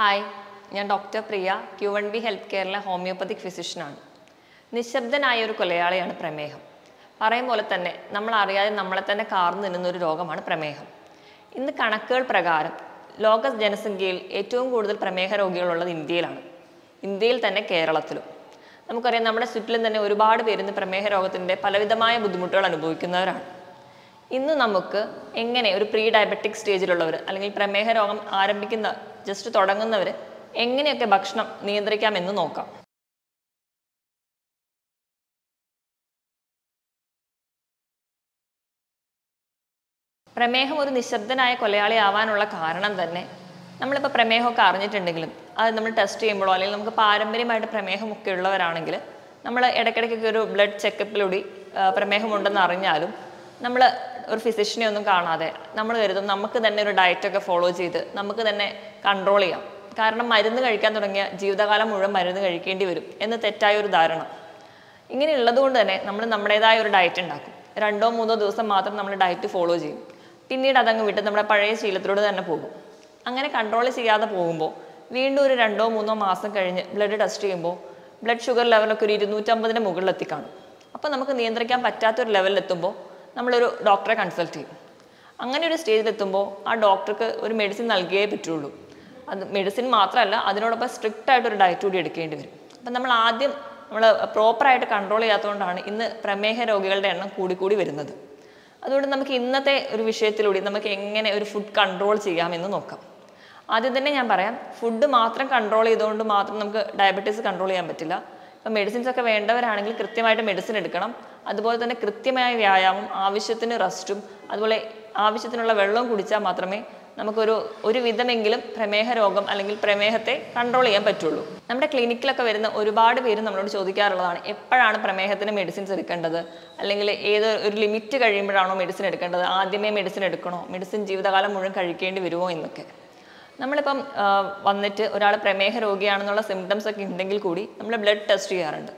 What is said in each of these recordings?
Hi ഞാൻ doctor Priya Q one B health കെയറിലെ homeopathic ഫിസിഷ്യനാണ് നിശബ്ദനായ ഒരു കൊലയാളിയാണ് പ്രമേഹം. പറയും പോലെ തന്നെ നമ്മൾ അറിയാതെ നമ്മളെ തന്നെ കാർന്നു നിന്നുന്ന ഒരു രോഗമാണ് പ്രമേഹം. ഇന്ന് കണക്കുകൾ പ്രകാരം ലോക ജനസംഖ്യയിൽ ഏറ്റവും കൂടുതൽ പ്രമേഹ രോഗികളുള്ളത് ഇന്ത്യയിലാണ്. ഇന്ത്യയിൽ തന്നെ കേരളത്തിലും. നമുക്കറിയാം നമ്മുടെ ചുറ്റിലും തന്നെ ഒരുപാട് പേര് ഇന്ന് പ്രമേഹ രോഗത്തിന്റെ പലവിധമായ ബുദ്ധിമുട്ടുകൾ അനുഭവിക്കുന്നവരാണ്. ഇന്ന് നമുക്ക് എങ്ങനെ ഒരു പ്രീ ഡയബറ്റിക് സ്റ്റേജിലുള്ളവർ അല്ലെങ്കിൽ പ്രമേഹ രോഗം ആരംഭിക്കുന്ന ജസ്റ്റ് തുടങ്ങുന്നവർ എങ്ങനെയൊക്കെ ഭക്ഷണം നിയന്ത്രിക്കാമെന്ന് നോക്കാം. പ്രമേഹം ഒരു നിശബ്ദനായ കൊലയാളി ആവാനുള്ള കാരണം തന്നെ നമ്മളിപ്പോൾ പ്രമേഹമൊക്കെ അറിഞ്ഞിട്ടുണ്ടെങ്കിലും അത് നമ്മൾ ടെസ്റ്റ് ചെയ്യുമ്പോഴോ അല്ലെങ്കിൽ നമുക്ക് പാരമ്പര്യമായിട്ട് പ്രമേഹമൊക്കെ ഉള്ളവരാണെങ്കിൽ നമ്മൾ ഇടയ്ക്കിടയ്ക്കൊക്കെ ഒരു ബ്ലഡ് ചെക്കപ്പിലൂടെ പ്രമേഹമുണ്ടെന്ന് അറിഞ്ഞാലും നമ്മൾ ഒരു ഫിസിഷ്യനെ ഒന്നും കാണാതെ നമ്മൾ കരുതും നമുക്ക് തന്നെ ഒരു ഡയറ്റൊക്കെ ഫോളോ ചെയ്ത് നമുക്ക് തന്നെ കൺട്രോൾ ചെയ്യാം. കാരണം മരുന്ന് കഴിക്കാൻ തുടങ്ങിയ ജീവിതകാലം മുഴുവൻ മരുന്ന് കഴിക്കേണ്ടി വരും എന്ന് തെറ്റായ ഒരു ധാരണ. ഇങ്ങനെയുള്ളതുകൊണ്ട് തന്നെ നമ്മൾ നമ്മുടേതായ ഒരു ഡയറ്റ് ഉണ്ടാക്കും. രണ്ടോ മൂന്നോ ദിവസം മാത്രം നമ്മൾ ഡയറ്റ് ഫോളോ ചെയ്യും. പിന്നീട് അതങ്ങ് വിട്ട് നമ്മുടെ പഴയ ശീലത്തിലൂടെ തന്നെ പോകും. അങ്ങനെ കൺട്രോൾ ചെയ്യാതെ പോകുമ്പോൾ വീണ്ടും ഒരു രണ്ടോ മൂന്നോ മാസം കഴിഞ്ഞ് ബ്ലഡ് ടെസ്റ്റ് ചെയ്യുമ്പോൾ ബ്ലഡ് ഷുഗർ ലെവലൊക്കെ ഒരു ഇരുന്നൂറ്റമ്പതിന് മുകളിൽ എത്തിക്കാണും അപ്പോൾ നമുക്ക് നിയന്ത്രിക്കാൻ പറ്റാത്തൊരു ലെവലിൽ എത്തുമ്പോൾ നമ്മളൊരു ഡോക്ടറെ കൺസൾട്ട് ചെയ്യും. അങ്ങനെ ഒരു സ്റ്റേജിലെത്തുമ്പോൾ ആ ഡോക്ടർക്ക് ഒരു മെഡിസിൻ നൽകിയേ പറ്റുള്ളൂ. അത് മെഡിസിൻ മാത്രമല്ല അതിനോടൊപ്പം സ്ട്രിക്റ്റ് ആയിട്ടൊരു ഡയറ്റ് കൂടി എടുക്കേണ്ടി വരും. അപ്പം നമ്മൾ ആദ്യം നമ്മൾ പ്രോപ്പറായിട്ട് കൺട്രോൾ ചെയ്യാത്തതുകൊണ്ടാണ് ഇന്ന് പ്രമേഹ രോഗികളുടെ എണ്ണം കൂടിക്കൂടി വരുന്നത്. അതുകൊണ്ട് നമുക്ക് ഇന്നത്തെ ഒരു വിഷയത്തിലൂടെ നമുക്ക് എങ്ങനെ ഒരു ഫുഡ് കൺട്രോൾ ചെയ്യാമെന്ന് നോക്കാം. ആദ്യം തന്നെ ഞാൻ പറയാം ഫുഡ് മാത്രം കൺട്രോൾ ചെയ്തുകൊണ്ട് മാത്രം നമുക്ക് ഡയബറ്റീസ് കൺട്രോൾ ചെയ്യാൻ പറ്റില്ല. ഇപ്പം മെഡിസിൻസ് ഒക്കെ വേണ്ടവരാണെങ്കിൽ കൃത്യമായിട്ട് മെഡിസിൻ എടുക്കണം. അതുപോലെ തന്നെ കൃത്യമായ വ്യായാമം ആവശ്യത്തിന് റെസ്റ്റും അതുപോലെ ആവശ്യത്തിനുള്ള വെള്ളവും കുടിച്ചാൽ മാത്രമേ നമുക്കൊരു ഒരു വിധമെങ്കിലും പ്രമേഹ രോഗം അല്ലെങ്കിൽ പ്രമേഹത്തെ കൺട്രോൾ ചെയ്യാൻ പറ്റുള്ളൂ. നമ്മുടെ ക്ലിനിക്കിലൊക്കെ വരുന്ന ഒരുപാട് പേര് നമ്മളോട് ചോദിക്കാറുള്ളതാണ് എപ്പോഴാണ് പ്രമേഹത്തിന് മെഡിസിൻസ് എടുക്കേണ്ടത്? അല്ലെങ്കിൽ ഏത് ഒരു ലിമിറ്റ് കഴിയുമ്പോഴാണോ മെഡിസിൻ എടുക്കേണ്ടത്? ആദ്യമേ മെഡിസിൻ എടുക്കണോ? മെഡിസിൻ ജീവിതകാലം മുഴുവൻ കഴിക്കേണ്ടി വരുമോ എന്നൊക്കെ. നമ്മളിപ്പം വന്നിട്ട് ഒരാൾ പ്രമേഹ രോഗിയാണെന്നുള്ള സിംറ്റംസ് ഒക്കെ ഉണ്ടെങ്കിൽ കൂടി നമ്മൾ ബ്ലഡ് ടെസ്റ്റ് ചെയ്യാറുണ്ട്.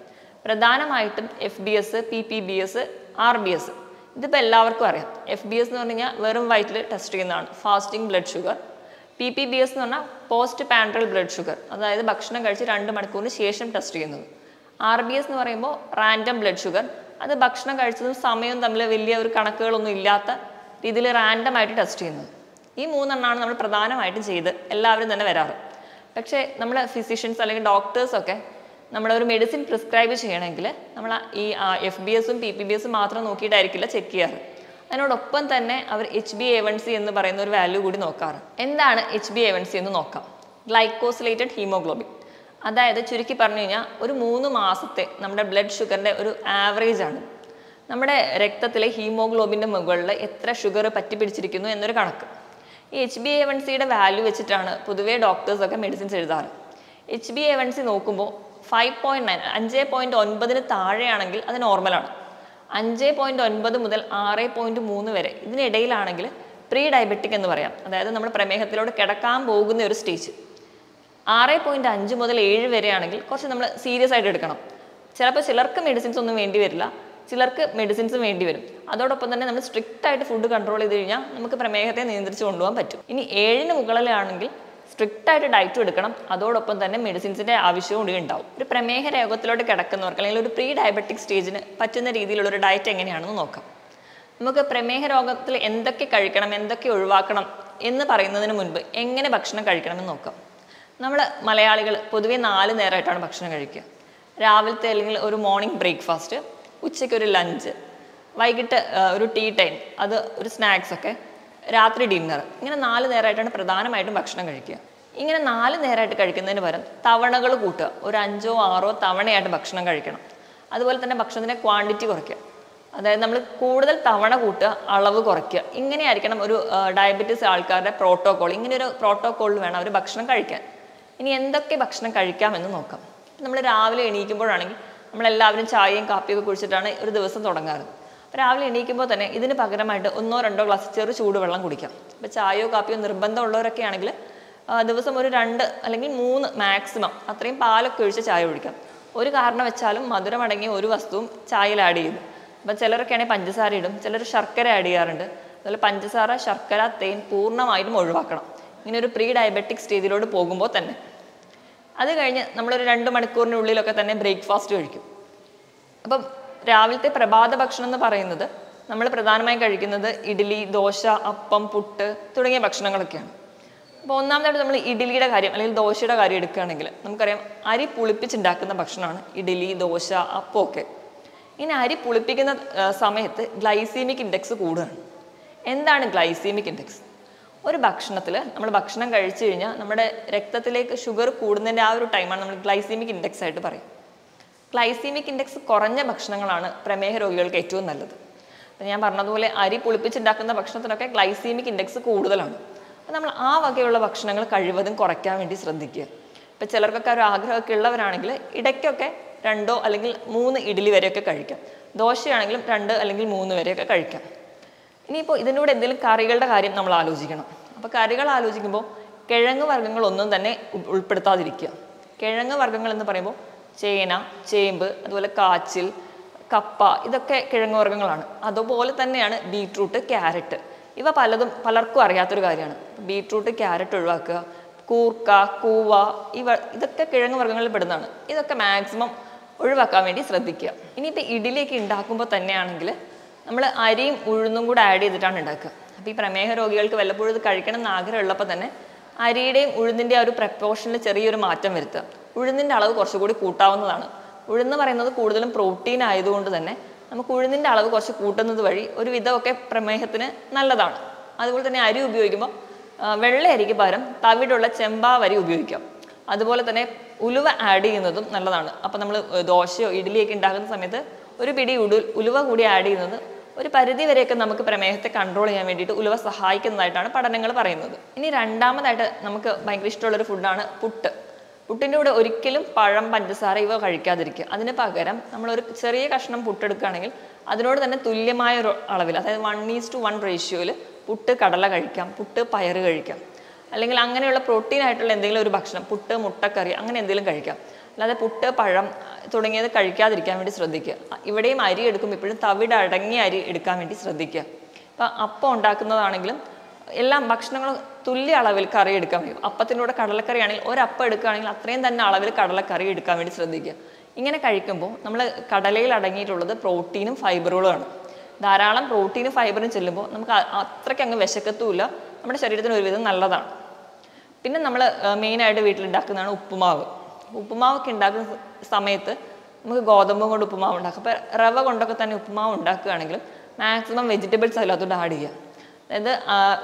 പ്രധാനമായിട്ടും F B S P P B S R B S ഇതിപ്പോൾ എല്ലാവർക്കും അറിയാം. എഫ് ബി എസ് എന്ന് പറഞ്ഞു കഴിഞ്ഞാൽ വെറും വയറ്റിൽ ടെസ്റ്റ് ചെയ്യുന്നതാണ്. Fasting blood sugar P P B S എന്ന് പറഞ്ഞാൽ പോസ്റ്റ് പാൻട്രൽ ബ്ലഡ് ഷുഗർ അതായത് ഭക്ഷണം കഴിച്ച് രണ്ട് മണിക്കൂറിന് ശേഷം ടെസ്റ്റ് ചെയ്യുന്നത്. ആർ ബി എസ് എന്ന് പറയുമ്പോൾ റാൻഡം ബ്ലഡ് ഷുഗർ അത് ഭക്ഷണം കഴിച്ചതും സമയവും തമ്മിൽ വലിയ ഒരു കണക്കുകളൊന്നും ഇല്ലാത്ത രീതിയിൽ റാൻഡമായിട്ട് ടെസ്റ്റ് ചെയ്യുന്നത്. ഈ മൂന്നെണ്ണമാണ് നമ്മൾ പ്രധാനമായിട്ടും ചെയ്ത് എല്ലാവരും തന്നെ വരാറ്. പക്ഷേ നമ്മൾ ഫിസിഷ്യൻസ് അല്ലെങ്കിൽ ഡോക്ടേഴ്സൊക്കെ നമ്മളൊരു മെഡിസിൻ പ്രിസ്ക്രൈബ് ചെയ്യണമെങ്കിൽ നമ്മൾ ഈ എഫ് ബി എസും പി പി ബി എസും മാത്രം നോക്കിയിട്ടായിരിക്കില്ല ചെക്ക് ചെയ്യാറ്. അതിനോടൊപ്പം തന്നെ അവർ H B A one C എന്ന് പറയുന്ന ഒരു വാല്യൂ കൂടി നോക്കാറ്. എന്താണ് H B A one C എന്ന് നോക്കാം? ഗ്ലൈക്കോസിലേറ്റഡ് ഹീമോഗ്ലോബിൻ അതായത് ചുരുക്കി പറഞ്ഞു കഴിഞ്ഞാൽ ഒരു മൂന്ന് മാസത്തെ നമ്മുടെ ബ്ലഡ് ഷുഗറിന്റെ ഒരു ആവറേജ് ആണ്. നമ്മുടെ രക്തത്തിലെ ഹീമോഗ്ലോബിന്റെ മുകളിൽ എത്ര ഷുഗർ പറ്റി പിടിച്ചിരിക്കുന്നു എന്നൊരു കണക്ക്. ഈ എച്ച് ബി എ വൺ സിയുടെ വാല്യൂ വെച്ചിട്ടാണ് പൊതുവേ ഡോക്ടേഴ്സൊക്കെ medicines എഴുതാറ്. H B A one C നോക്കുമ്പോൾ ഫൈവ് പോയിന്റ് നയൻ അഞ്ച് പോയിന്റ് ഒൻപതിന് താഴെയാണെങ്കിൽ അത് നോർമലാണ് അഞ്ച് പോയിന്റ് ഒൻപത് മുതൽ ആറ് പോയിന്റ് മൂന്ന് വരെ. ഇതിനിടയിലാണെങ്കിൽ പ്രീ ഡയബറ്റിക് എന്ന് പറയാം. അതായത് നമ്മൾ പ്രമേഹത്തിലൂടെ കിടക്കാൻ പോകുന്ന ഒരു സ്റ്റേജ് ആറ് പോയിന്റ് അഞ്ച് മുതൽ ഏഴ് വരെയാണെങ്കിൽ കുറച്ച് നമ്മൾ സീരിയസ് ആയിട്ട് എടുക്കണം. ചിലപ്പോൾ ചിലർക്ക് മെഡിസിൻസ് ഒന്നും വേണ്ടി വരില്ല. ചിലർക്ക് മെഡിസിൻസ് വേണ്ടി വരും. അതോടൊപ്പം തന്നെ നമ്മൾ സ്ട്രിക്റ്റ് ആയിട്ട് ഫുഡ് കൺട്രോൾ ചെയ്ത് കഴിഞ്ഞാൽ നമുക്ക് പ്രമേഹത്തെ നിയന്ത്രിച്ച് കൊണ്ടുപോകാൻ പറ്റും. ഇനി ഏഴിന് മുകളിലാണെങ്കിൽ സ്ട്രിക്റ്റ് ആയിട്ട് ഡയറ്റും എടുക്കണം. അതോടൊപ്പം തന്നെ മെഡിസിൻസിന്റെ ആവശ്യവും കൂടി ഉണ്ടാവും. ഒരു പ്രമേഹ രോഗത്തിലോട്ട് കിടക്കുന്നവർക്ക് അല്ലെങ്കിൽ ഒരു പ്രീ ഡയബറ്റിക് സ്റ്റേജിന് പറ്റുന്ന രീതിയിലുള്ള ഒരു ഡയറ്റ് എങ്ങനെയാണെന്ന് നോക്കാം. നമുക്ക് പ്രമേഹ രോഗത്തിൽ എന്തൊക്കെ കഴിക്കണം എന്തൊക്കെ ഒഴിവാക്കണം എന്ന് പറയുന്നതിന് മുൻപ് എങ്ങനെ ഭക്ഷണം കഴിക്കണമെന്ന് നോക്കാം. നമ്മൾ മലയാളികൾ പൊതുവേ നാല് നേരമായിട്ടാണ് ഭക്ഷണം കഴിക്കുക. രാവിലത്തെ അല്ലെങ്കിൽ ഒരു മോർണിംഗ് ബ്രേക്ക്ഫാസ്റ്റ് ഉച്ചയ്ക്ക് ഒരു ലഞ്ച് വൈകിട്ട് ഒരു ടീ ടൈം അത് ഒരു സ്നാക്സ് ഒക്കെ രാത്രി ഡിന്നർ. ഇങ്ങനെ നാല് നേരമായിട്ടാണ് പ്രധാനമായിട്ടും ഭക്ഷണം കഴിക്കുക. ഇങ്ങനെ നാല് നേരമായിട്ട് കഴിക്കുന്നതിന് പകരം തവണകൾ കൂട്ടുക. ഒരു അഞ്ചോ ആറോ തവണയായിട്ട് ഭക്ഷണം കഴിക്കണം. അതുപോലെ തന്നെ ഭക്ഷണത്തിന്റെ ക്വാണ്ടിറ്റി കുറയ്ക്കുക. അതായത് നമ്മൾ കൂടുതൽ തവണ കൂട്ടുക അളവ് കുറയ്ക്കുക. ഇങ്ങനെയായിരിക്കണം ഒരു ഡയബറ്റീസ് ആൾക്കാരുടെ പ്രോട്ടോകോൾ ഇങ്ങനെ ഒരു പ്രോട്ടോകോളിൽ വേണം അവർ ഭക്ഷണം കഴിക്കാൻ. ഇനി എന്തൊക്കെ ഭക്ഷണം കഴിക്കാമെന്ന് നോക്കാം. നമ്മൾ രാവിലെ എണീക്കുമ്പോഴാണെങ്കിൽ നമ്മളെല്ലാവരും ചായയും കാപ്പിയൊക്കെ കുഴിച്ചിട്ടാണ് ഒരു ദിവസം തുടങ്ങാറ്. രാവിലെ എണീക്കുമ്പോൾ തന്നെ ഇതിന് പകരമായിട്ട് ഒന്നോ രണ്ടോ ഗ്ലാസ് ചെറു ചൂടുവെള്ളം കുടിക്കാം. അപ്പോൾ ചായയോ കാപ്പിയോ നിർബന്ധമുള്ളവരൊക്കെ ആണെങ്കിൽ ദിവസം ഒരു രണ്ട് അല്ലെങ്കിൽ മൂന്ന് മാക്സിമം അത്രയും പാലൊക്കെ ഒഴിച്ച് ചായ കുടിക്കാം. ഒരു കാരണം വെച്ചാലും മധുരമടങ്ങിയ ഒരു വസ്തുവും ചായയിൽ ആഡ് ചെയ്തു അപ്പം ചിലരൊക്കെയാണെങ്കിൽ പഞ്ചസാര ഇടും. ചിലർ ശർക്കര ആഡ് ചെയ്യാറുണ്ട്. അതുപോലെ പഞ്ചസാര ശർക്കര തേൻ പൂർണമായിട്ടും ഒഴിവാക്കണം. ഇങ്ങനെ ഒരു പ്രീ ഡയബറ്റിക് സ്റ്റേജിലോട്ട് പോകുമ്പോൾ തന്നെ. അത് കഴിഞ്ഞ് നമ്മളൊരു രണ്ട് മണിക്കൂറിനുള്ളിലൊക്കെ തന്നെ ബ്രേക്ക്ഫാസ്റ്റ് കഴിക്കും. അപ്പം രാവിലത്തെ പ്രഭാത ഭക്ഷണം എന്ന് പറയുന്നത് നമ്മൾ പ്രധാനമായും കഴിക്കുന്നത് ഇഡ്ഡലി ദോശ അപ്പം പുട്ട് തുടങ്ങിയ ഭക്ഷണങ്ങളൊക്കെയാണ്. അപ്പോൾ ഒന്നാമതായിട്ട് നമ്മൾ ഇഡ്ഡലിയുടെ കാര്യം അല്ലെങ്കിൽ ദോശയുടെ കാര്യം എടുക്കുകയാണെങ്കിൽ നമുക്കറിയാം അരി പുളിപ്പിച്ചുണ്ടാക്കുന്ന ഭക്ഷണമാണ് ഇഡ്ഡലി ദോശ അപ്പമൊക്കെ ഇനി അരി പുളിപ്പിക്കുന്ന സമയത്ത് ഗ്ലൈസീമിക് ഇൻഡെക്സ് കൂടുകയാണ്. എന്താണ് ഗ്ലൈസീമിക് ഇൻഡെക്സ്? ഒരു ഭക്ഷണത്തിൽ നമ്മൾ ഭക്ഷണം കഴിച്ചു കഴിഞ്ഞാൽ നമ്മുടെ രക്തത്തിലേക്ക് ഷുഗർ കൂടുന്നതിന്റെ ആ ഒരു ടൈമാണ് നമ്മൾ ഗ്ലൈസീമിക് ഇൻഡെക്സ് ആയിട്ട് പറയും ഗ്ലൈസീമിക് ഇൻഡെക്സ് കുറഞ്ഞ ഭക്ഷണങ്ങളാണ് പ്രമേഹ രോഗികൾക്ക് ഏറ്റവും നല്ലത്. അപ്പം ഞാൻ പറഞ്ഞതുപോലെ അരി പുളിപ്പിച്ചുണ്ടാക്കുന്ന ഭക്ഷണത്തിനൊക്കെ ഗ്ലൈസീമിക് ഇൻഡെക്സ് കൂടുതലാണ്. അപ്പം നമ്മൾ ആ വകയുള്ള ഭക്ഷണങ്ങൾ കഴിവതും കുറയ്ക്കാൻ വേണ്ടി ശ്രദ്ധിക്കുക. ഇപ്പം ചിലർക്കൊക്കെ ഒരു ആഗ്രഹമൊക്കെ ഉള്ളവരാണെങ്കിൽ ഇടയ്ക്കൊക്കെ രണ്ടോ അല്ലെങ്കിൽ മൂന്ന് ഇഡ്ഡലി വരെയൊക്കെ കഴിക്കാം. ദോശയാണെങ്കിലും രണ്ട് അല്ലെങ്കിൽ മൂന്ന് വരെയൊക്കെ കഴിക്കാം. ഇനിയിപ്പോൾ ഇതിനോട് എന്തെങ്കിലും കറികളുടെ കാര്യം നമ്മൾ ആലോചിക്കണം. അപ്പോൾ കറികൾ ആലോചിക്കുമ്പോൾ കിഴങ്ങ് വർഗങ്ങളൊന്നും തന്നെ ഉൾ- ഉൾപ്പെടുത്താതിരിക്കുക. കിഴങ്ങ് വർഗങ്ങൾ എന്ന് പറയുമ്പോൾ ചേന ചേമ്പ് അതുപോലെ കാച്ചിൽ കപ്പ ഇതൊക്കെ കിഴങ്ങ് വർഗങ്ങളാണ് അതുപോലെ തന്നെയാണ് ബീട്രൂട്ട് ക്യാരറ്റ്. ഇവ പലതും പലർക്കും അറിയാത്തൊരു കാര്യമാണ്. ബീട്രൂട്ട് ക്യാരറ്റ് ഒഴിവാക്കുക കൂർക്ക കൂവ ഇവ ഇതൊക്കെ കിഴങ്ങ് വർഗങ്ങളിൽ പെടുന്നതാണ്. ഇതൊക്കെ മാക്സിമം ഒഴിവാക്കാൻ വേണ്ടി ശ്രദ്ധിക്കുക. ഇനിയിപ്പോൾ ഇഡ്ഡലിയൊക്കെ ഉണ്ടാക്കുമ്പോൾ തന്നെയാണെങ്കിൽ നമ്മൾ അരിയും ഉഴുന്നും കൂടെ ആഡ് ചെയ്തിട്ടാണ് ഉണ്ടാക്കുക. അപ്പോൾ ഈ പ്രമേഹ രോഗികൾക്ക് വല്ലപ്പോഴും ഇത് കഴിക്കണം എന്ന് ആഗ്രഹമുള്ളപ്പോൾ തന്നെ അരിയുടെയും ഉഴുന്നിന്റെ ആ ഒരു പ്രപ്പോർഷനിൽ ചെറിയൊരു മാറ്റം വരുത്തുക. ഉഴുന്നിന്റെ അളവ് കുറച്ചുകൂടി കൂട്ടാവുന്നതാണ്. ഉഴുന്ന് പറയുന്നത് കൂടുതലും പ്രോട്ടീൻ ആയതുകൊണ്ട് തന്നെ നമുക്ക് ഉഴുന്നിന്റെ അളവ് കുറച്ച് കൂട്ടുന്നത് വഴി ഒരു വിധമൊക്കെ പ്രമേഹത്തിന് നല്ലതാണ്. അതുപോലെ തന്നെ അരി ഉപയോഗിക്കുമ്പോൾ വെള്ള അരിക്ക് പകരം തവിടുള്ള ചെമ്പാവരി ഉപയോഗിക്കാം. അതുപോലെ തന്നെ ഉലുവ ആഡ് ചെയ്യുന്നതും നല്ലതാണ്. അപ്പം നമ്മൾ ദോശയോ ഇഡ്ഡലിയൊക്കെ ഉണ്ടാക്കുന്ന സമയത്ത് ഒരു പിടി ഉടു ഉലുവ കൂടി ആഡ് ചെയ്യുന്നത് ഒരു പരിധി വരെയൊക്കെ നമുക്ക് പ്രമേഹത്തെ കൺട്രോൾ ചെയ്യാൻ വേണ്ടിയിട്ട് ഉലുവ സഹായിക്കുന്നതായിട്ടാണ് പഠനങ്ങൾ പറയുന്നത്. ഇനി രണ്ടാമതായിട്ട് നമുക്ക് ഭയങ്കര ഇഷ്ടമുള്ളൊരു ഫുഡാണ് പുട്ട്. പുട്ടിന്റെ കൂടെ ഒരിക്കലും പഴം പഞ്ചസാര ഇവ കഴിക്കാതിരിക്കുക. അതിന് പകരം നമ്മളൊരു ചെറിയ കഷ്ണം പുട്ടെടുക്കുകയാണെങ്കിൽ അതിനോട് തന്നെ തുല്യമായ ഒരു അളവിൽ അതായത് വൺ ഈസ് ടു വൺ റേഷ്യോയിൽ പുട്ട് കടല കഴിക്കാം പുട്ട് പയർ കഴിക്കാം. അല്ലെങ്കിൽ അങ്ങനെയുള്ള പ്രോട്ടീൻ ആയിട്ടുള്ള എന്തെങ്കിലും ഒരു ഭക്ഷണം പുട്ട് മുട്ടക്കറി അങ്ങനെ എന്തെങ്കിലും കഴിക്കാം. അല്ലാതെ പുട്ട് പഴം തുടങ്ങിയത് കഴിക്കാതിരിക്കാൻ വേണ്ടി ശ്രദ്ധിക്കുക. ഇവിടെയും അരി എടുക്കുമ്പോൾ ഇപ്പോഴും തവിട് അടങ്ങിയ അരി എടുക്കാൻ വേണ്ടി ശ്രദ്ധിക്കുക. അപ്പോൾ അപ്പം ഉണ്ടാക്കുന്നതാണെങ്കിലും എല്ലാം ഭക്ഷണങ്ങളും തുല്യ അളവിൽ കറി എടുക്കാൻ കഴിയും അപ്പത്തിന്റെ കൂടെ കടലക്കറി ആണെങ്കിൽ ഒരപ്പം എടുക്കുകയാണെങ്കിൽ അത്രയും തന്നെ അളവിൽ കടലക്കറി എടുക്കാൻ വേണ്ടി ശ്രദ്ധിക്കുക. ഇങ്ങനെ കഴിക്കുമ്പോൾ നമ്മൾ കടലയിൽ അടങ്ങിയിട്ടുള്ളത് പ്രോട്ടീനും ഫൈബറുകളുമാണ് ധാരാളം പ്രോട്ടീനും ഫൈബറും ചെല്ലുമ്പോൾ നമുക്ക് അത്രയ്ക്ക് അങ്ങ് വിശക്കത്തുമില്ല. നമ്മുടെ ശരീരത്തിന് ഒരുവിധം നല്ലതാണ്. പിന്നെ നമ്മൾ മെയിനായിട്ട് വീട്ടിലുണ്ടാക്കുന്നതാണ് ഉപ്പുമാവ്. ഉപ്പുമാവൊക്കെ ഉണ്ടാക്കുന്ന സമയത്ത് നമുക്ക് ഗോതമ്പ് കൊണ്ട് ഉപ്പുമാവ് ഉണ്ടാക്കാം. അപ്പോൾ റവ കൊണ്ടൊക്കെ തന്നെ ഉപ്പുമാവ് ഉണ്ടാക്കുകയാണെങ്കിൽ മാക്സിമം വെജിറ്റബിൾസ് അല്ലാത്തതുകൊണ്ട് ആഡ് ചെയ്യുക. അതായത്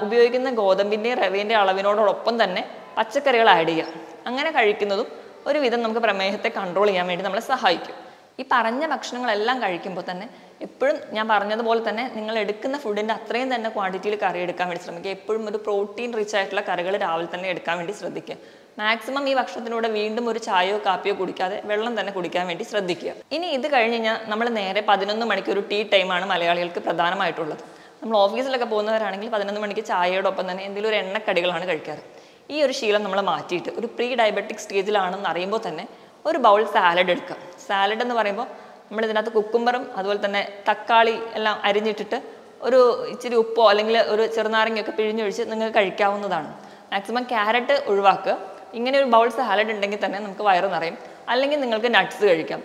ഉപയോഗിക്കുന്ന ഗോതമ്പിന്റെയും റവേന്റെയും അളവിനോടൊപ്പം തന്നെ പച്ചക്കറികൾ ആഡ് ചെയ്യുക. അങ്ങനെ കഴിക്കുന്നതും ഒരുവിധം നമുക്ക് പ്രമേഹത്തെ കൺട്രോൾ ചെയ്യാൻ വേണ്ടി നമ്മളെ സഹായിക്കും. ഈ പറഞ്ഞ ഭക്ഷണങ്ങളെല്ലാം കഴിക്കുമ്പോൾ തന്നെ എപ്പോഴും ഞാൻ പറഞ്ഞതുപോലെ തന്നെ നിങ്ങൾ എടുക്കുന്ന ഫുഡിന്റെ അത്രയും തന്നെ ക്വാണ്ടിറ്റിയിൽ കറി എടുക്കാൻ വേണ്ടി ശ്രമിക്കുക. എപ്പോഴും ഒരു പ്രോട്ടീൻ റിച്ച് ആയിട്ടുള്ള കറികൾ രാവിലെ തന്നെ എടുക്കാൻ വേണ്ടി ശ്രദ്ധിക്കുക. മാക്സിമം ഈ ഭക്ഷണത്തിലൂടെ വീണ്ടും ഒരു ചായയോ കാപ്പിയോ കുടിക്കാതെ വെള്ളം തന്നെ കുടിക്കാൻ വേണ്ടി ശ്രദ്ധിക്കുക. ഇനി ഇത് കഴിഞ്ഞ് കഴിഞ്ഞാൽ നമ്മൾ നേരെ പതിനൊന്ന് മണിക്ക് ഒരു ടീ ടൈമാണ് മലയാളികൾക്ക് പ്രധാനമായിട്ടുള്ളത്. നമ്മൾ ഓഫീസിലൊക്കെ പോകുന്നവരാണെങ്കിൽ പതിനൊന്ന് മണിക്ക് ചായയോടൊപ്പം തന്നെ എന്തെങ്കിലും ഒരു എണ്ണക്കടികളാണ് കഴിക്കാറ്. ഈ ഒരു ശീലം നമ്മൾ മാറ്റിയിട്ട് ഒരു പ്രീ ഡയബറ്റിക് സ്റ്റേജിലാണെന്ന് അറിയുമ്പോൾ തന്നെ ഒരു ബൗൾ സാലഡ് എടുക്കുക. സാലഡ് എന്ന് പറയുമ്പോൾ നമ്മൾ ഇതിനകത്ത് കുക്കുംബറും അതുപോലെ തന്നെ തക്കാളി എല്ലാം അരിഞ്ഞിട്ടിട്ട് ഒരു ഇച്ചിരി ഉപ്പോ അല്ലെങ്കിൽ ഒരു ചെറുനാരങ്ങയൊക്കെ പിഴിഞ്ഞൊഴിച്ച് നിങ്ങൾക്ക് കഴിക്കാവുന്നതാണ്. മാക്സിമം ക്യാരറ്റ് ഒഴിവാക്കുക. ഇങ്ങനെ ഒരു ബൗൾ സാലഡ് ഉണ്ടെങ്കിൽ തന്നെ നമുക്ക് വയറ് നിറയും. അല്ലെങ്കിൽ നിങ്ങൾക്ക് നട്ട്സ് കഴിക്കാം.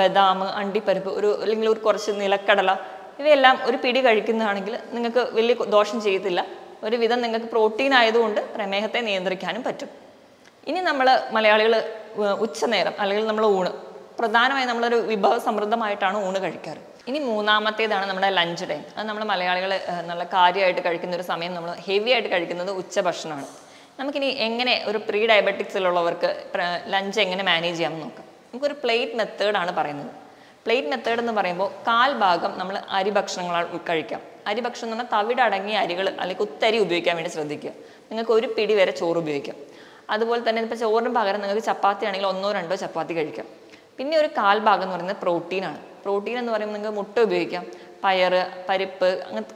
ബദാം അണ്ടിപ്പരിപ്പ് ഒരു അല്ലെങ്കിൽ ഒരു കുറച്ച് നിലക്കടല ഇവയെല്ലാം ഒരു പിടി കഴിക്കുന്നതാണെങ്കിൽ നിങ്ങൾക്ക് വലിയ ദോഷം ചെയ്യത്തില്ല. ഒരുവിധം നിങ്ങൾക്ക് പ്രോട്ടീൻ ആയതുകൊണ്ട് പ്രമേഹത്തെ നിയന്ത്രിക്കാനും പറ്റും. ഇനി നമ്മൾ മലയാളികൾ ഉച്ചനേരം അല്ലെങ്കിൽ നമ്മൾ ഊണ്. പ്രധാനമായും നമ്മളൊരു വിഭവ സമൃദ്ധമായിട്ടാണ് ഊണ് കഴിക്കാറ്. ഇനി മൂന്നാമത്തേതാണ് നമ്മുടെ ലഞ്ച് ടൈം അത് നമ്മൾ മലയാളികൾ നല്ല കാര്യമായിട്ട് കഴിക്കുന്ന ഒരു സമയം നമ്മൾ ഹെവി ആയിട്ട് കഴിക്കുന്നത് ഉച്ചഭക്ഷണമാണ് നമുക്കിനി എങ്ങനെ ഒരു പ്രീ ഡയബറ്റിക്സിലുള്ളവർക്ക് ലഞ്ച് എങ്ങനെ മാനേജ് ചെയ്യാമെന്ന് നോക്കാം. നമുക്കൊരു പ്ലേറ്റ് മെത്തേഡാണ് പറയുന്നത്. പ്ലേറ്റ് മെത്തേഡ് എന്ന് പറയുമ്പോൾ കാൽ ഭാഗം നമ്മൾ അരി ഭക്ഷണങ്ങൾ കഴിക്കാം. അരി ഭക്ഷണം എന്ന് പറഞ്ഞാൽ തവിടടങ്ങിയ അരികൾ അല്ലെങ്കിൽ കുത്തരി ഉപയോഗിക്കാൻ വേണ്ടി ശ്രദ്ധിക്കുക. നിങ്ങൾക്ക് ഒരു പിടി വരെ ചോറ് ഉപയോഗിക്കാം. അതുപോലെ തന്നെ ഇപ്പോൾ ചോറിന് പകരം നിങ്ങൾക്ക് ചപ്പാത്തി ആണെങ്കിൽ ഒന്നോ രണ്ടോ ചപ്പാത്തി കഴിക്കാം. പിന്നെ ഒരു കാൽ ഭാഗം എന്ന് പറയുന്നത് പ്രോട്ടീനാണ് പ്രോട്ടീൻ എന്ന് പറയുമ്പോൾ നിങ്ങൾക്ക് മുട്ട ഉപയോഗിക്കാം. പയർ പരിപ്പ്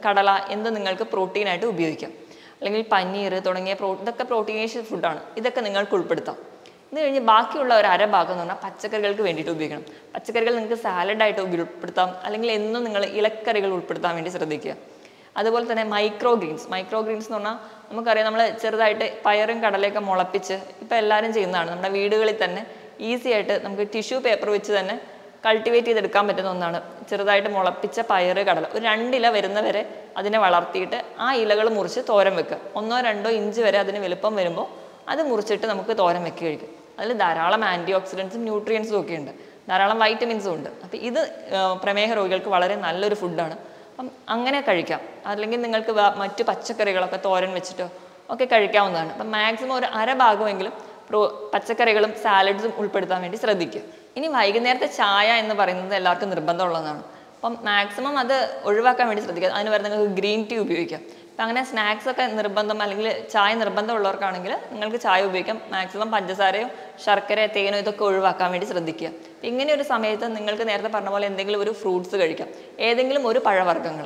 കടല എന്ത് നിങ്ങൾക്ക് പ്രോട്ടീനായിട്ട് ഉപയോഗിക്കാം. അല്ലെങ്കിൽ പനീർ തുടങ്ങിയ പ്രോ ഇതൊക്കെ പ്രോട്ടീനേഷ്യസ് ഫുഡാണ് ഇതൊക്കെ നിങ്ങൾക്ക് ഉൾപ്പെടുത്താം. ഇത് കഴിഞ്ഞ് ബാക്കിയുള്ള ഒരു അരഭാഗം എന്ന് പറഞ്ഞാൽ പച്ചക്കറികൾക്ക് വേണ്ടിയിട്ട് ഉപയോഗിക്കണം. പച്ചക്കറികൾ നിങ്ങൾക്ക് സാലഡായിട്ട് ഉൾപ്പെടുത്താം അല്ലെങ്കിൽ എന്നും നിങ്ങൾ ഇലക്കറികൾ ഉൾപ്പെടുത്താൻ വേണ്ടി ശ്രദ്ധിക്കുക. അതുപോലെ തന്നെ മൈക്രോ ഗ്രീൻസ് മൈക്രോ ഗ്രീൻസ് എന്ന് പറഞ്ഞാൽ നമുക്കറിയാം നമ്മൾ ചെറുതായിട്ട് പയറും കടലയൊക്കെ മുളപ്പിച്ച് ഇപ്പോൾ എല്ലാവരും ചെയ്യുന്നതാണ്. നമ്മുടെ വീടുകളിൽ തന്നെ ഈസി ആയിട്ട് നമുക്ക് ടിഷ്യൂ പേപ്പർ വെച്ച് തന്നെ കൾട്ടിവേറ്റ് ചെയ്തെടുക്കാൻ പറ്റുന്ന ഒന്നാണ്. ചെറുതായിട്ട് മുളപ്പിച്ച പയറ് കടല. ഒരു രണ്ടില വരുന്നവരെ അതിനെ വളർത്തിയിട്ട് ആ ഇലകൾ മുറിച്ച് തോരം വെക്കുക. ഒന്നോ രണ്ടോ ഇഞ്ച് വരെ അതിന് വലുപ്പം വരുമ്പോൾ അത് മുറിച്ചിട്ട് നമുക്ക് തോരം വെക്കി കഴിക്കും അതിൽ ധാരാളം ആന്റി ഓക്സിഡൻസും ന്യൂട്രിയൻസും ഒക്കെ ഉണ്ട് ധാരാളം വൈറ്റമിൻസും ഉണ്ട്. അപ്പോൾ ഇത് പ്രമേഹ രോഗികൾക്ക് വളരെ നല്ലൊരു ഫുഡാണ് അപ്പം അങ്ങനെ കഴിക്കാം. അല്ലെങ്കിൽ നിങ്ങൾക്ക് മറ്റ് പച്ചക്കറികളൊക്കെ തോരൻ വെച്ചിട്ടോ ഒക്കെ കഴിക്കാവുന്നതാണ്. അപ്പം മാക്സിമം ഒരു അര ഭാഗമെങ്കിലും പ്രോ പച്ചക്കറികളും സാലഡ്സും ഉൾപ്പെടുത്താൻ വേണ്ടി ശ്രദ്ധിക്കുക. ഇനി വൈകുന്നേരത്തെ ചായ എന്ന് പറയുന്നത് എല്ലാവർക്കും നിർബന്ധമുള്ളതാണ്. അപ്പം മാക്സിമം അത് ഒഴിവാക്കാൻ വേണ്ടി ശ്രദ്ധിക്കുക. അതിന് പകരം നിങ്ങൾക്ക് ഗ്രീൻ ടീ ഉപയോഗിക്കാം. അപ്പം അങ്ങനെ സ്നാക്സ് ഒക്കെ നിർബന്ധം അല്ലെങ്കിൽ ചായ നിർബന്ധമുള്ളവർക്കാണെങ്കിൽ നിങ്ങൾക്ക് ചായ ഉപയോഗിക്കാം. മാക്സിമം പഞ്ചസാരയോ ശർക്കര തേനോ ഇതൊക്കെ ഒഴിവാക്കാൻ വേണ്ടി ശ്രദ്ധിക്കുക. ഇങ്ങനെ ഒരു സമയത്ത് നിങ്ങൾക്ക് നേരത്തെ പറഞ്ഞ പോലെ എന്തെങ്കിലും ഒരു ഫ്രൂട്ട്സ് കഴിക്കാം. ഏതെങ്കിലും ഒരു പഴവർഗങ്ങൾ.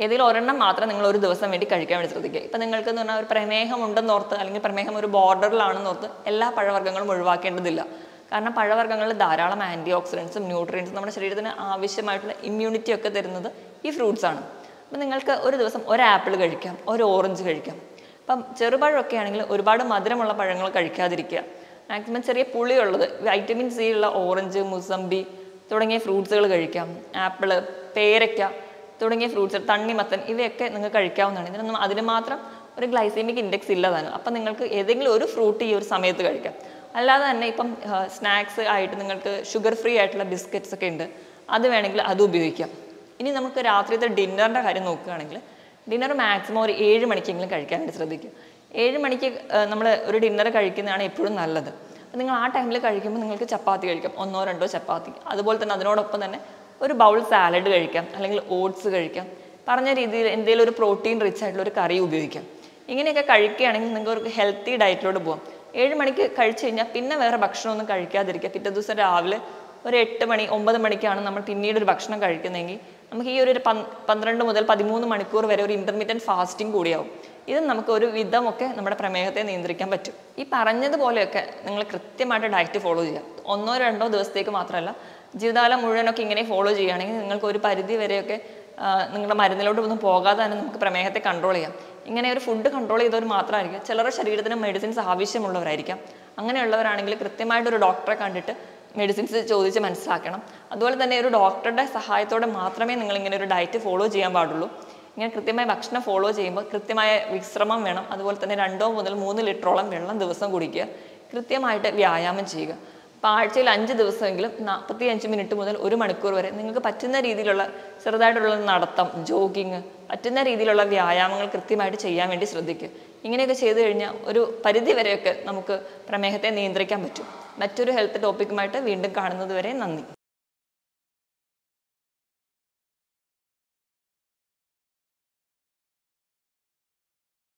ഏതെങ്കിലും ഒരെണ്ണം മാത്രം നിങ്ങൾ ഒരു ദിവസം വേണ്ടി കഴിക്കാൻ വേണ്ടി ശ്രദ്ധിക്കുക. ഇപ്പം നിങ്ങൾക്ക് എന്ന് പറഞ്ഞാൽ ഒരു പ്രമേഹം ഉണ്ടെന്നോർത്ത് അല്ലെങ്കിൽ പ്രമേഹം ഒരു ബോർഡറിലാണെന്നോർത്ത് എല്ലാ പഴവർഗങ്ങളും ഒഴിവാക്കേണ്ടതില്ല. കാരണം പഴവർഗങ്ങളിൽ ധാരാളം ആന്റി ഓക്സിഡൻസും ന്യൂട്രിയൻസും നമ്മുടെ ശരീരത്തിന് ആവശ്യമായിട്ടുള്ള ഇമ്മ്യൂണിറ്റി ഒക്കെ തരുന്നത് ഈ ഫ്രൂട്ട്സാണ് അപ്പം നിങ്ങൾക്ക് ഒരു ദിവസം ഒരു ആപ്പിൾ കഴിക്കാം ഒരു ഓറഞ്ച് കഴിക്കാം. അപ്പം ചെറുപഴമൊക്കെ ആണെങ്കിൽ ഒരുപാട് മധുരമുള്ള പഴങ്ങൾ കഴിക്കാതിരിക്കുക. മാക്സിമം ചെറിയ പുളിയുള്ളത് വൈറ്റമിൻ സി ഉള്ള ഓറഞ്ച് മുസംബി തുടങ്ങിയ ഫ്രൂട്ട്സുകൾ കഴിക്കാം. ആപ്പിൾ പേരയ്ക്ക തുടങ്ങിയ ഫ്രൂട്ട്സ് തണ്ണിമത്തൻ ഇവയൊക്കെ നിങ്ങൾക്ക് കഴിക്കാവുന്നതാണ്. ഇതിനൊന്നും അതിന് മാത്രം ഒരു ഗ്ലൈസീമിക് ഇൻഡെക്സ് ഇല്ലതാണ്. അപ്പം നിങ്ങൾക്ക് ഏതെങ്കിലും ഒരു ഫ്രൂട്ട് ഈ ഒരു സമയത്ത് കഴിക്കാം. അല്ലാതെ തന്നെ ഇപ്പം സ്നാക്സ് ആയിട്ട് നിങ്ങൾക്ക് ഷുഗർ ഫ്രീ ആയിട്ടുള്ള ബിസ്ക്കറ്റ്സ് ഒക്കെ ഉണ്ട്. അത് വേണമെങ്കിൽ അത് ഉപയോഗിക്കാം. ഇനി നമുക്ക് രാത്രിയത്തെ ഡിന്നറിന്റെ കാര്യം നോക്കുകയാണെങ്കിൽ ഡിന്നർ മാക്സിമം ഒരു ഏഴ് മണിക്കെങ്കിലും കഴിക്കാനായിട്ട് ശ്രദ്ധിക്കുക. ഏഴ് മണിക്ക് നമ്മൾ ഒരു ഡിന്നർ കഴിക്കുന്നതാണ് എപ്പോഴും നല്ലത്. നിങ്ങൾ ആ ടൈമിൽ കഴിക്കുമ്പോൾ നിങ്ങൾക്ക് ചപ്പാത്തി കഴിക്കാം. ഒന്നോ രണ്ടോ ചപ്പാത്തി. അതുപോലെ തന്നെ അതിനോടൊപ്പം തന്നെ ഒരു ബൗൾ സാലഡ് കഴിക്കാം അല്ലെങ്കിൽ ഓട്സ് കഴിക്കാം. പറഞ്ഞ രീതിയിൽ എന്തെങ്കിലും ഒരു പ്രോട്ടീൻ റിച്ച് ആയിട്ടുള്ള ഒരു കറി ഉപയോഗിക്കാം. ഇങ്ങനെയൊക്കെ കഴിക്കുകയാണെങ്കിൽ നിങ്ങൾക്ക് ഒരു ഹെൽത്തി ഡയറ്റിലോട്ട് പോകാം ഏഴ് മണിക്ക് കഴിച്ചു കഴിഞ്ഞാൽ പിന്നെ വേറെ ഭക്ഷണമൊന്നും കഴിക്കാതിരിക്കുക. പിറ്റേ ദിവസം രാവിലെ ഒരു എട്ട് മണി ഒമ്പത് മണിക്കാണ് നമ്മൾ പിന്നീട് ഒരു ഭക്ഷണം കഴിക്കുന്നതെങ്കിൽ നമുക്ക് ഈ ഒരു പന്- പന്ത്രണ്ട് മുതൽ പതിമൂന്ന് മണിക്കൂർ വരെ ഒരു ഇന്റർമീഡിയറ്റ് ഫാസ്റ്റിംഗ് കൂടിയാവും. ഇത് നമുക്ക് ഒരു വിധമൊക്കെ നമ്മുടെ പ്രമേഹത്തെ നിയന്ത്രിക്കാൻ പറ്റും. ഈ പറഞ്ഞതുപോലെയൊക്കെ നിങ്ങൾ കൃത്യമായിട്ട് ഡയറ്റ് ഫോളോ ചെയ്യുക. ഒന്നോ രണ്ടോ ദിവസത്തേക്ക് മാത്രമല്ല ജീവിതകാലം മുഴുവനൊക്കെ ഇങ്ങനെ ഫോളോ ചെയ്യുകയാണെങ്കിൽ നിങ്ങൾക്ക് ഒരു പരിധി വരെയൊക്കെ നിങ്ങളുടെ മരുന്നിലോട്ട് ഒന്നും പോകാതെ തന്നെ നമുക്ക് പ്രമേഹത്തെ കൺട്രോൾ ചെയ്യാം. ഇങ്ങനെ ഒരു ഫുഡ് കൺട്രോൾ ചെയ്തവർ മാത്രമായിരിക്കും ചിലരുടെ ശരീരത്തിന് മെഡിസിൻസ് ആവശ്യമുള്ളവരായിരിക്കാം. അങ്ങനെയുള്ളവരാണെങ്കിൽ കൃത്യമായിട്ട് ഒരു ഡോക്ടറെ കണ്ടിട്ട് മെഡിസിൻസ് ചോദിച്ച് മനസ്സിലാക്കണം. അതുപോലെ തന്നെ ഒരു ഡോക്ടറുടെ സഹായത്തോടെ മാത്രമേ നിങ്ങൾ ഇങ്ങനെ ഒരു ഡയറ്റ് ഫോളോ ചെയ്യാൻ പാടുള്ളൂ. ഇങ്ങനെ കൃത്യമായ ഭക്ഷണം ഫോളോ ചെയ്യുമ്പോൾ കൃത്യമായ വിശ്രമം വേണം. അതുപോലെ തന്നെ രണ്ടോ മുതൽ മൂന്ന് ലിറ്ററോളം വെള്ളം ദിവസം കുടിക്കുക. കൃത്യമായിട്ട് വ്യായാമം ചെയ്യുക. അപ്പോൾ ആഴ്ചയിൽ അഞ്ച് ദിവസമെങ്കിലും നാൽപ്പത്തി അഞ്ച് മിനിറ്റ് മുതൽ ഒരു മണിക്കൂർ വരെ നിങ്ങൾക്ക് പറ്റുന്ന രീതിയിലുള്ള ചെറുതായിട്ടുള്ള നടത്തം ജോഗിങ് പറ്റുന്ന രീതിയിലുള്ള വ്യായാമങ്ങൾ കൃത്യമായിട്ട് ചെയ്യാൻ വേണ്ടി ശ്രദ്ധിക്കുക. ഇങ്ങനെയൊക്കെ ചെയ്തു കഴിഞ്ഞാൽ ഒരു പരിധി വരെയൊക്കെ നമുക്ക് പ്രമേഹത്തെ നിയന്ത്രിക്കാൻ പറ്റും. മറ്റൊരു ഹെൽത്ത് ടോപ്പിക്കുമായിട്ട് വീണ്ടും കാണുന്നത് വരെ നന്ദി.